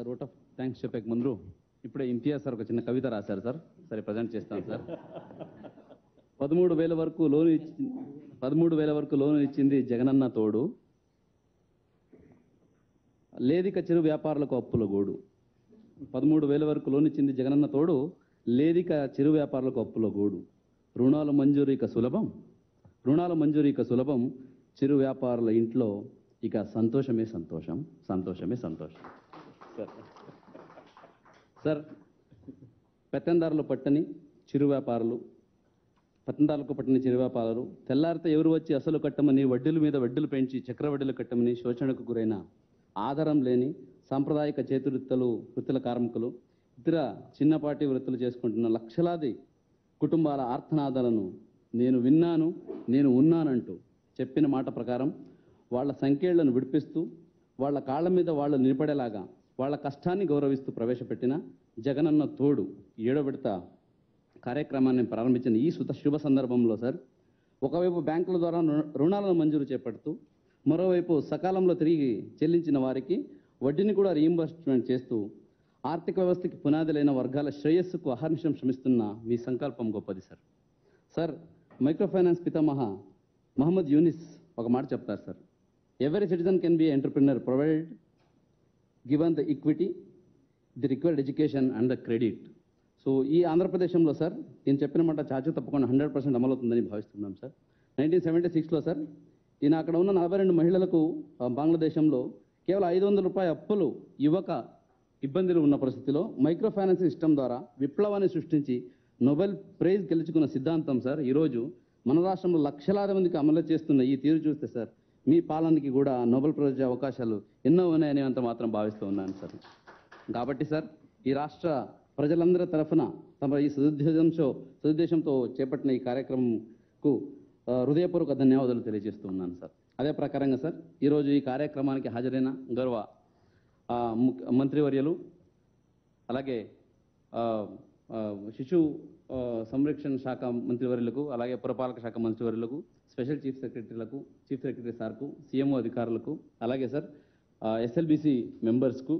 Sir vote of thanks చెప్పక ముందు ఇప్పుడే ఇంతియాజ్ సార్ ఒక చిన్న కవిత రాశారు సార్. సరే ప్రజెంట్ చేస్తాను సార్. పదమూడు వేల వరకు లోన్ ఇచ్చి పదమూడు వేల వరకు లోన్ ఇచ్చింది జగనన్న తోడు. లేదిక చిరు వ్యాపారులకు అప్పుల గోడు. పదమూడు వేల వరకు లోన్ ఇచ్చింది జగనన్న తోడు లేదిక చిరు వ్యాపారులకు అప్పుల గోడు. రుణాల మంజూరు ఇక సులభం. రుణాల మంజూరు ఇక సులభం. చిరు వ్యాపారుల ఇంట్లో ఇక సంతోషమే సంతోషం. సంతోషమే సంతోషం. సార్. సార్ పెత్తందారులు పట్టని చిరు వ్యాపారులు పత్తందారులకు పట్టిన చిరు వ్యాపారులు తెల్లారితే ఎవరు వచ్చి అసలు కట్టమని వడ్డీల మీద వడ్డీలు పెంచి చక్రవడ్డీలు కట్టమని శోషణకు గురైన ఆధారం లేని సాంప్రదాయక చేతివృత్తులు వృత్తుల కార్మికులు ఇతర చిన్నపాటి వృత్తులు చేసుకుంటున్న లక్షలాది కుటుంబాల ఆర్థనాదాలను నేను విన్నాను నేను ఉన్నానంటూ చెప్పిన మాట ప్రకారం వాళ్ళ సంఖ్యలను విడిపిస్తూ వాళ్ళ కాళ్ళ మీద వాళ్ళు నిలబడేలాగా వాళ్ళ కష్టాన్ని గౌరవిస్తూ ప్రవేశపెట్టిన జగనన్న తోడు ఏడో విడత కార్యక్రమాన్ని ప్రారంభించిన ఈ సుత శుభ సందర్భంలో సార్ ఒకవైపు బ్యాంకుల ద్వారా రుణాలను మంజూరు చేపడుతూ మరోవైపు సకాలంలో తిరిగి చెల్లించిన వారికి వడ్డీని కూడా రీయింబర్స్మెంట్ చేస్తూ ఆర్థిక వ్యవస్థకి పునాదులైన వర్గాల శ్రేయస్సుకు అహర్నిశం శ్రమిస్తున్న మీ సంకల్పం గొప్పది సార్. సార్ మైక్రో ఫైనాన్స్ పితామహ మహమ్మద్ యూనిస్ ఒక మాట చెప్తారు sir. Every citizen can be entrepreneur provide given the equity the required education and the credit so ఈ ఆంధ్రప్రదేశ్లో సార్ నేను చెప్పిన మాట చాచు తప్పకుండా హండ్రెడ్ పర్సెంట్ అమలవుతుందని భావిస్తున్నాం సార్. నైన్టీన్ సెవెంటీ సిక్స్లో సార్ ఈయన అక్కడ ఉన్న నలభై రెండు మహిళలకు బంగ్లాదేశంలో కేవలం ఐదు వందల రూపాయల అప్పులు యువక ఇబ్బందులు ఉన్న పరిస్థితిలో మైక్రో ఫైనాన్స్ సిస్టమ్ ద్వారా విప్లవాన్ని సృష్టించి నోబెల్ ప్రైజ్ గెలుచుకున్న సిద్ధాంతం సార్ ఈరోజు మన రాష్ట్రంలో లక్షలాది మందికి అమలు చేస్తున్న ఈ తీరు చూస్తే సార్ మీ పాలనకి కూడా నోబెల్ ప్రైజ్ అవకాశాలు ఎన్నో ఉన్నాయని అంత మాత్రం భావిస్తూ ఉన్నాను సార్. కాబట్టి సార్ ఈ రాష్ట్ర ప్రజలందరి తరఫున తమ ఈ సదుద్దేశంతో సదుద్దేశంతో చేపట్టిన ఈ కార్యక్రమంకు హృదయపూర్వక ధన్యవాదాలు తెలియజేస్తూ ఉన్నాను సార్. అదే ప్రకారంగా సార్ ఈరోజు ఈ కార్యక్రమానికి హాజరైన గౌరవ ముఖ్య- మంత్రివర్యులు అలాగే శిశు సంరక్షణ శాఖ మంత్రివర్యులకు అలాగే పురపాలక శాఖ మంత్రివర్యులకు స్పెషల్ చీఫ్ సెక్రటరీలకు చీఫ్ సెక్రటరీ సార్కు సీఎంఓ అధికారులకు అలాగే సార్ ఎస్ఎల్బిసి మెంబర్స్కు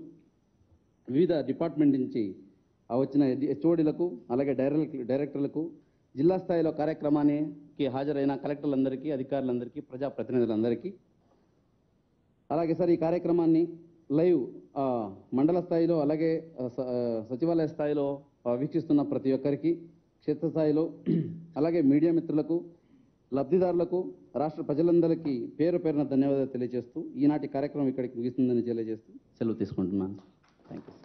వివిధ డిపార్ట్మెంట్ నుంచి వచ్చిన హెచ్ఓడీలకు అలాగే డైరెక్టర్ డైరెక్టర్లకు జిల్లా స్థాయిలో కార్యక్రమానికి హాజరైన కలెక్టర్లందరికీ అధికారులందరికీ ప్రజాప్రతినిధులందరికీ అలాగే సార్ ఈ కార్యక్రమాన్ని లైవ్ మండల స్థాయిలో అలాగే స- సచివాలయ స్థాయిలో వీక్షిస్తున్న ప్రతి ఒక్కరికి క్షేత్రస్థాయిలో అలాగే మీడియా మిత్రులకు లబ్ధిదారులకు రాష్ట్ర ప్రజలందరికీ పేరు పేరున ధన్యవాదాలు తెలియజేస్తూ ఈనాటి కార్యక్రమం ఇక్కడికి ముగిస్తుందని తెలియజేస్తూ సెలవు తీసుకుంటున్నాను thank you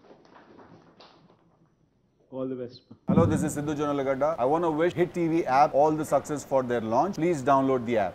All the best. Hello, this is Sidhu Jonalagada. I want to wish Hit TV app all the success for their launch. Please download the app.